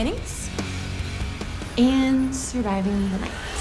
beginnings and surviving the night.